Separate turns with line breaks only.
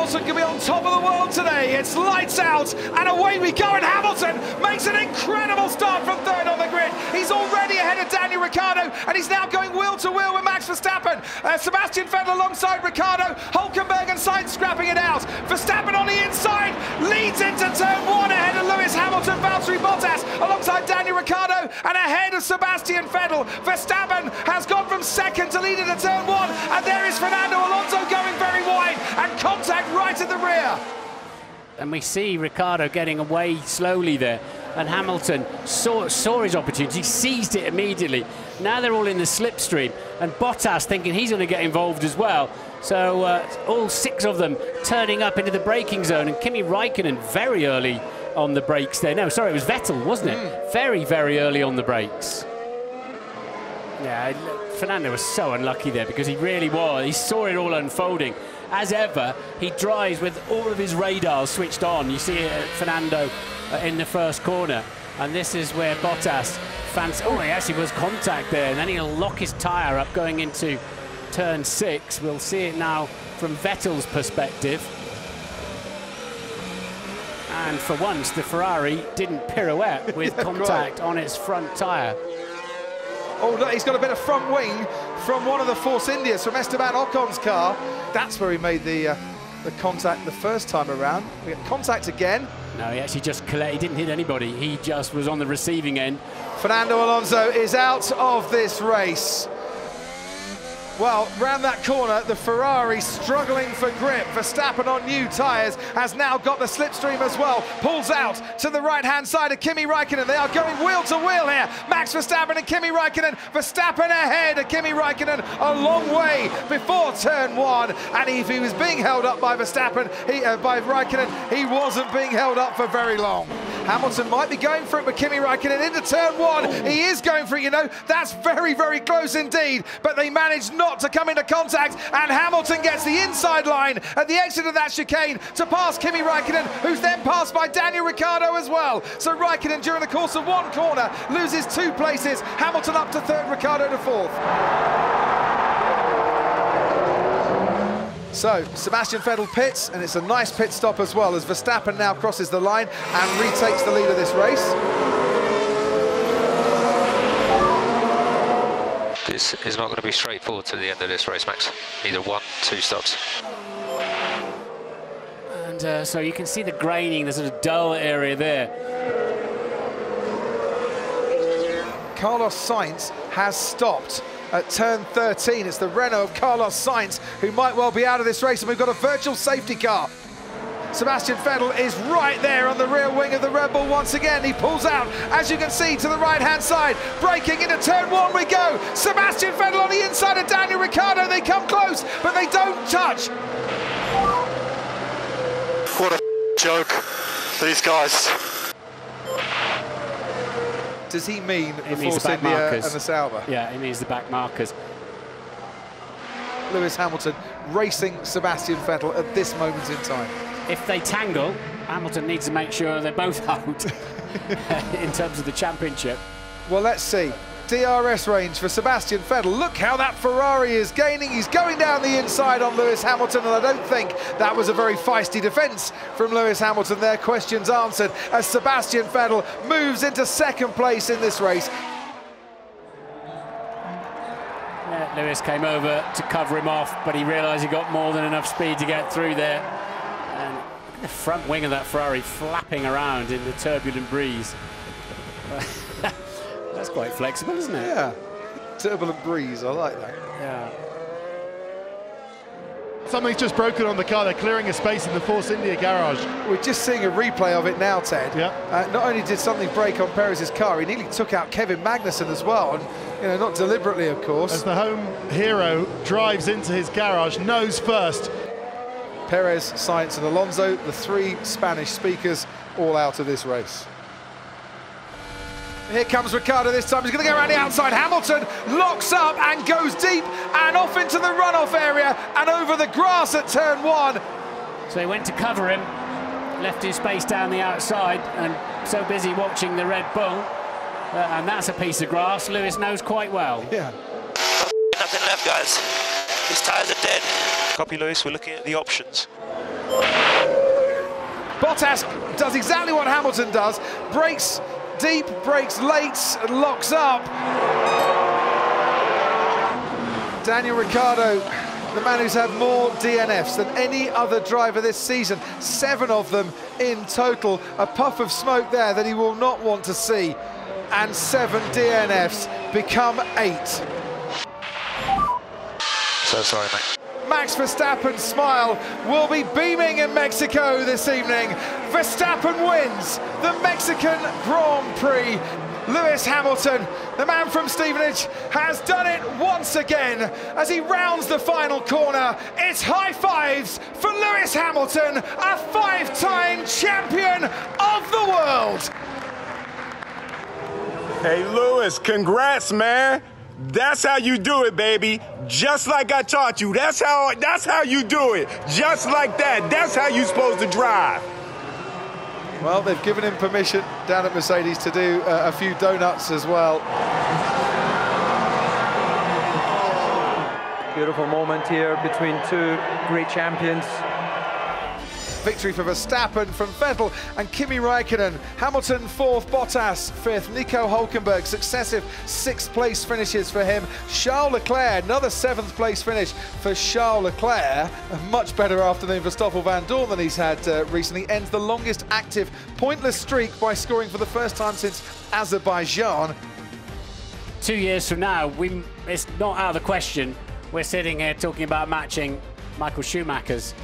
Hamilton can be on top of the world today. It's lights out and away we go. And Hamilton makes an incredible start from third on the grid. He's already ahead of Daniel Ricciardo and he's now going wheel to wheel with Max Verstappen. Uh, Sebastian Vettel alongside Ricciardo. Hulkenberg and Sainz scrapping it out. Verstappen on the inside leads into turn one ahead of Lewis Hamilton, Valtteri Bottas alongside Daniel Ricciardo and ahead of Sebastian Vettel. Verstappen has gone from second to lead into turn one and there is Fernando Alonso going the rear.
And we see Ricciardo getting away slowly there. And Hamilton saw, saw his opportunity, seized it immediately. Now they're all in the slipstream. And Bottas thinking he's going to get involved as well. So uh, all six of them turning up into the braking zone. And Kimi Raikkonen very early on the brakes there. No, sorry, it was Vettel, wasn't it? Mm. Very, very early on the brakes. Yeah, Fernando was so unlucky there because he really was. He saw it all unfolding. As ever, he drives with all of his radars switched on. You see it, Fernando uh, in the first corner. And this is where Bottas fancy. Oh, he actually was contact there. And then he'll lock his tyre up going into turn six. We'll see it now from Vettel's perspective. And for once, the Ferrari didn't pirouette with contact on its front tyre.
Oh, look, he's got a bit of front wing from one of the Force Indias, from Esteban Ocon's car. That's where he made the uh, the contact the first time around. We get contact again.
No, he actually just collect, he didn't hit anybody. He just was on the receiving end.
Fernando Alonso is out of this race. Well, round that corner, the Ferrari struggling for grip. Verstappen on new tyres has now got the slipstream as well. Pulls out to the right-hand side of Kimi Raikkonen. They are going wheel to wheel here. Max Verstappen and Kimi Raikkonen. Verstappen ahead of Kimi Raikkonen a long way before turn one. And if he was being held up by Verstappen, he, uh, by Raikkonen, he wasn't being held up for very long. Hamilton might be going for it with Kimi Raikkonen into turn one. Oh. He is going for it, you know. That's very, very close indeed. But they managed not to come into contact, and Hamilton gets the inside line at the exit of that chicane to pass Kimi Raikkonen, who's then passed by Daniel Ricciardo as well. So Raikkonen, during the course of one corner, loses two places. Hamilton up to third, Ricciardo to fourth. So, Sebastian Vettel pits, and it's a nice pit stop as well, as Verstappen now crosses the line and retakes the lead of this race.
This is not going to be straightforward to the end of this race, Max. Either one, two stops.
And uh, so you can see the graining, the sort of dull area there.
Carlos Sainz has stopped at turn 13. It's the Renault of Carlos Sainz who might well be out of this race, and we've got a virtual safety car. Sebastian Vettel is right there on the rear wing of the Red Bull once again. He pulls out, as you can see, to the right-hand side. Braking into turn one we go. Sebastian Vettel on the inside of Daniel Ricciardo. They come close, but they don't touch.
What a joke, these guys.
Does he mean it the Force the India and the Sauber?
Yeah, he means the back markers.
Lewis Hamilton racing Sebastian Vettel at this moment in time
if they tangle, Hamilton needs to make sure they're both out in terms of the championship.
Well, let's see. DRS range for Sebastian Vettel. Look how that Ferrari is gaining. He's going down the inside on Lewis Hamilton, and I don't think that was a very feisty defence from Lewis Hamilton. Their questions answered as Sebastian Vettel moves into second place in this race.
Yeah, Lewis came over to cover him off, but he realised he got more than enough speed to get through there. And the front wing of that Ferrari flapping around in the turbulent breeze. That's quite flexible, isn't it?
Yeah. Turbulent breeze, I like that.
Yeah.
Something's just broken on the car. They're clearing a space in the Force India garage.
We're just seeing a replay of it now, Ted.
Yeah.
Uh, not only did something break on Perez's car, he nearly took out Kevin Magnussen as well. And, you know, not deliberately, of course.
As the home hero drives into his garage, nose first,
Perez, Sainz and Alonso, the three Spanish speakers, all out of this race. Here comes Ricciardo this time. He's going to go around the outside. Hamilton locks up and goes deep and off into the runoff area and over the grass at turn one.
So he went to cover him, left his space down the outside and so busy watching the Red Bull. Uh, and that's a piece of grass Lewis knows quite well.
Yeah.
Nothing left, guys. His tyres are dead.
Copy, Lewis. We're looking at the options.
Bottas does exactly what Hamilton does, brakes deep, brakes late, and locks up. Daniel Ricciardo, the man who's had more DNFs than any other driver this season, seven of them in total. A puff of smoke there that he will not want to see. And seven DNFs become eight.
So sorry, mate.
Max Verstappen's smile will be beaming in Mexico this evening. Verstappen wins the Mexican Grand Prix. Lewis Hamilton, the man from Stevenage, has done it once again as he rounds the final corner. It's high fives for Lewis Hamilton, a five-time champion of the world.
Hey, Lewis, congrats, man. That's how you do it, baby. Just like I taught you. That's how that's how you do it. Just like that. That's how you're supposed to drive.
Well, they've given him permission down at Mercedes to do uh, a few donuts as well.
Beautiful moment here between two great champions.
Victory for Verstappen from Vettel and Kimi Raikkonen. Hamilton fourth, Bottas fifth, Nico Hulkenberg successive sixth place finishes for him. Charles Leclerc, another seventh place finish for Charles Leclerc. A much better afternoon for Stoffel Vandoorne than he's had uh, recently. Ends the longest active pointless streak by scoring for the first time since Azerbaijan.
Two years from now, we, it's not out of the question. We're sitting here talking about matching Michael Schumacher's